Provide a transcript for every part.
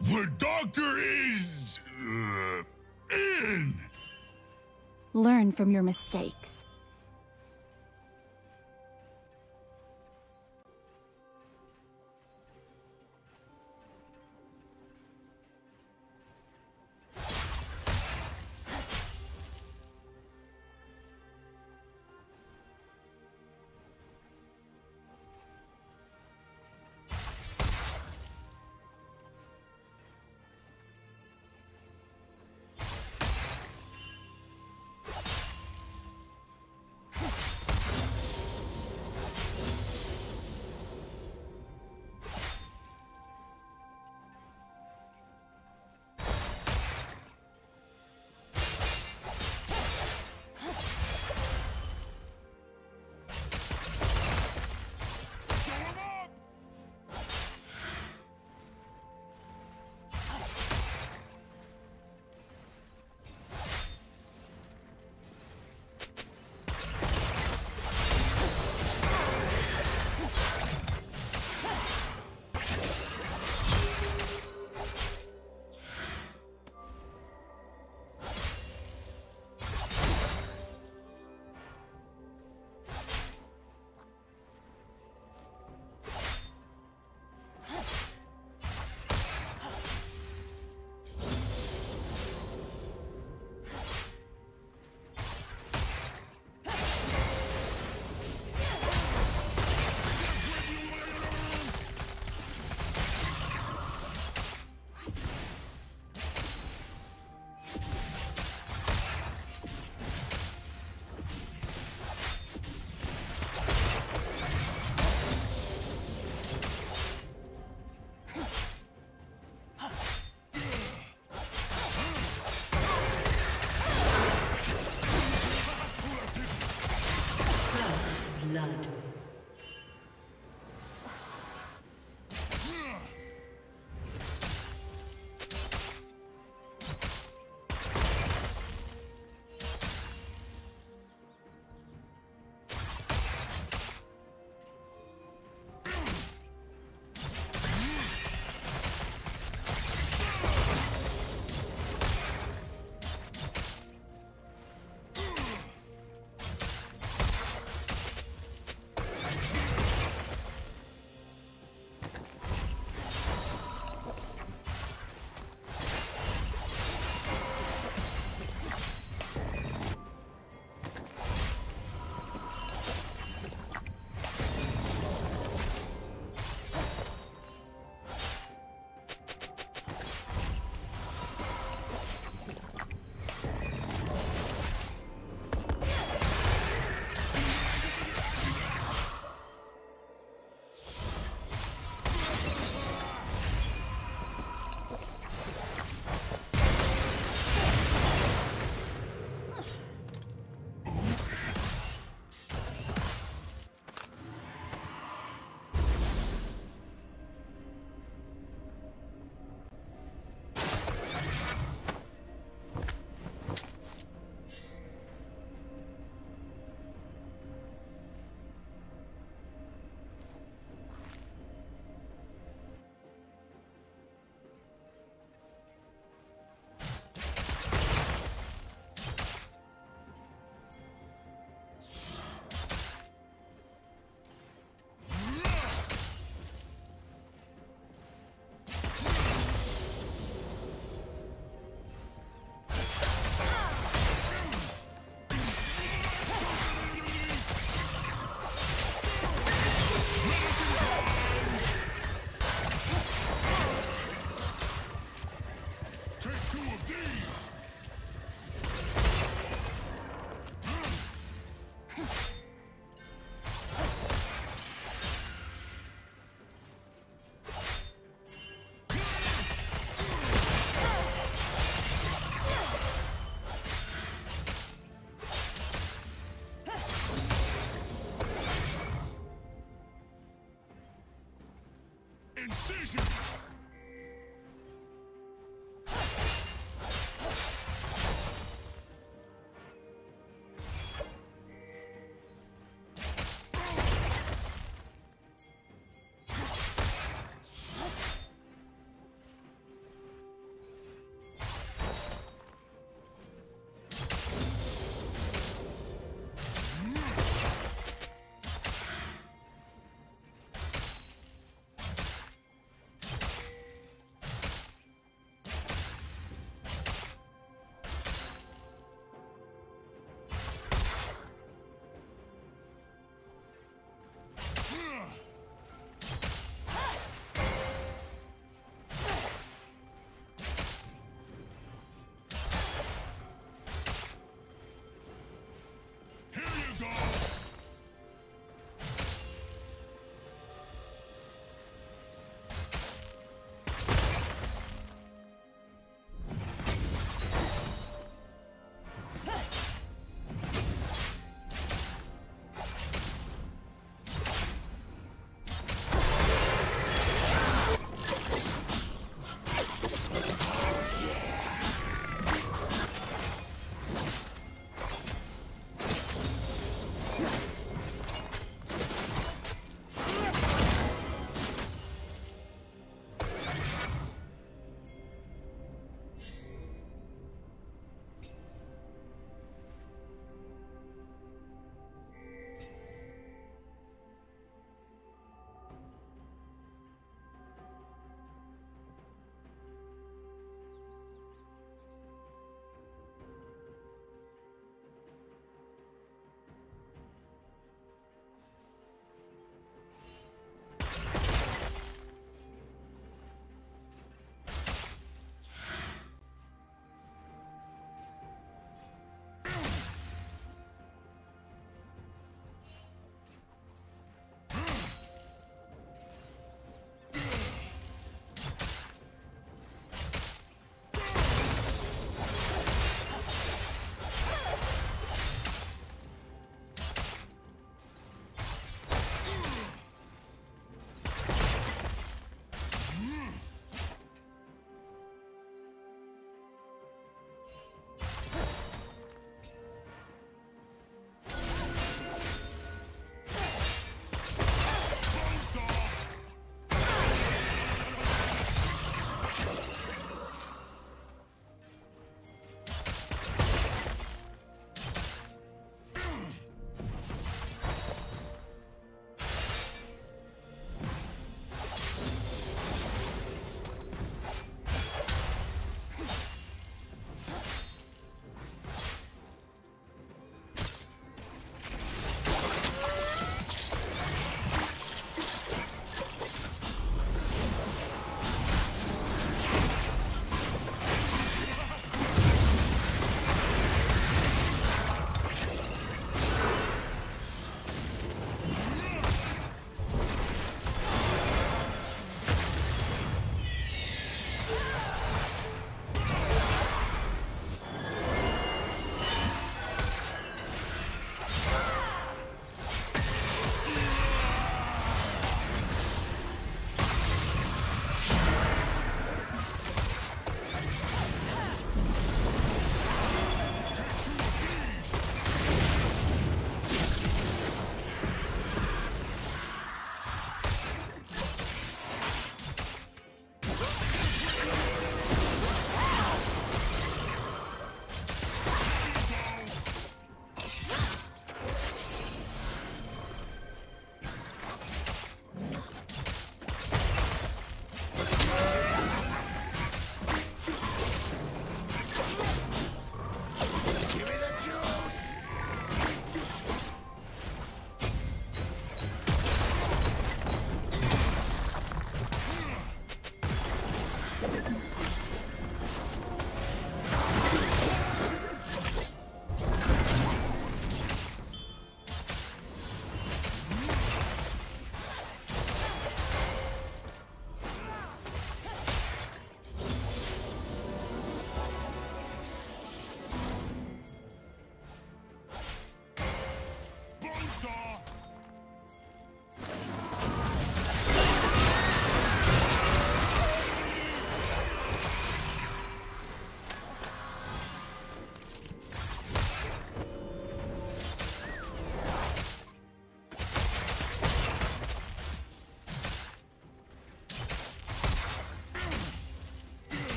The doctor is... Uh, in! Learn from your mistakes. Blood.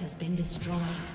has been destroyed.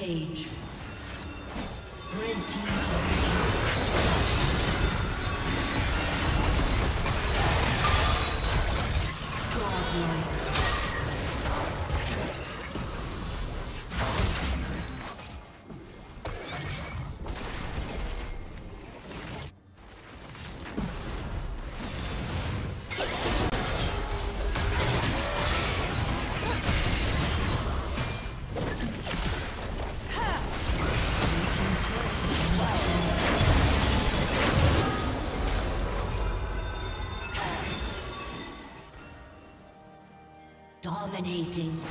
Rampage. Dominating.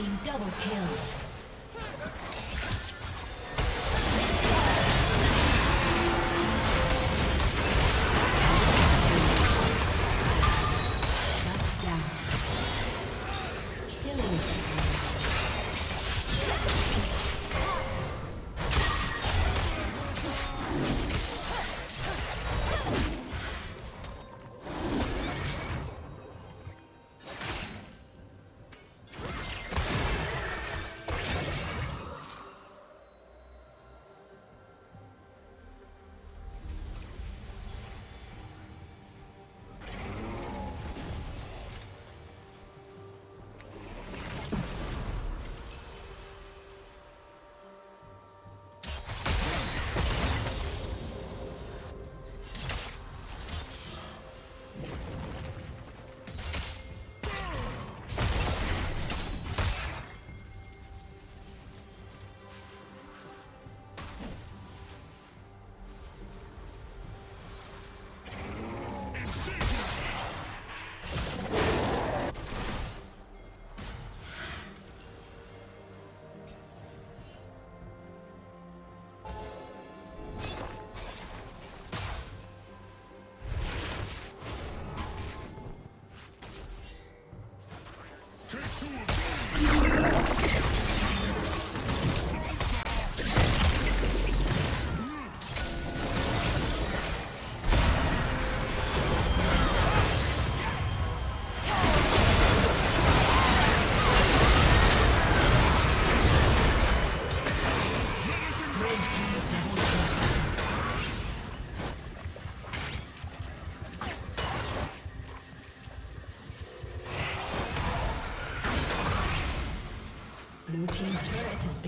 Team double kill.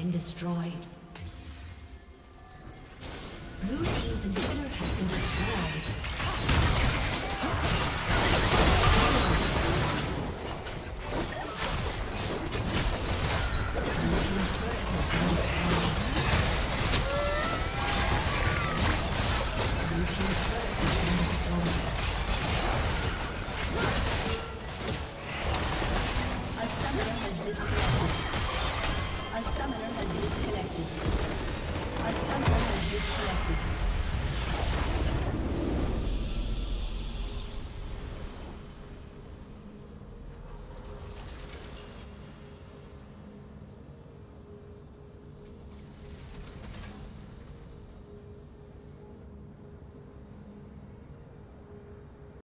Been destroyed.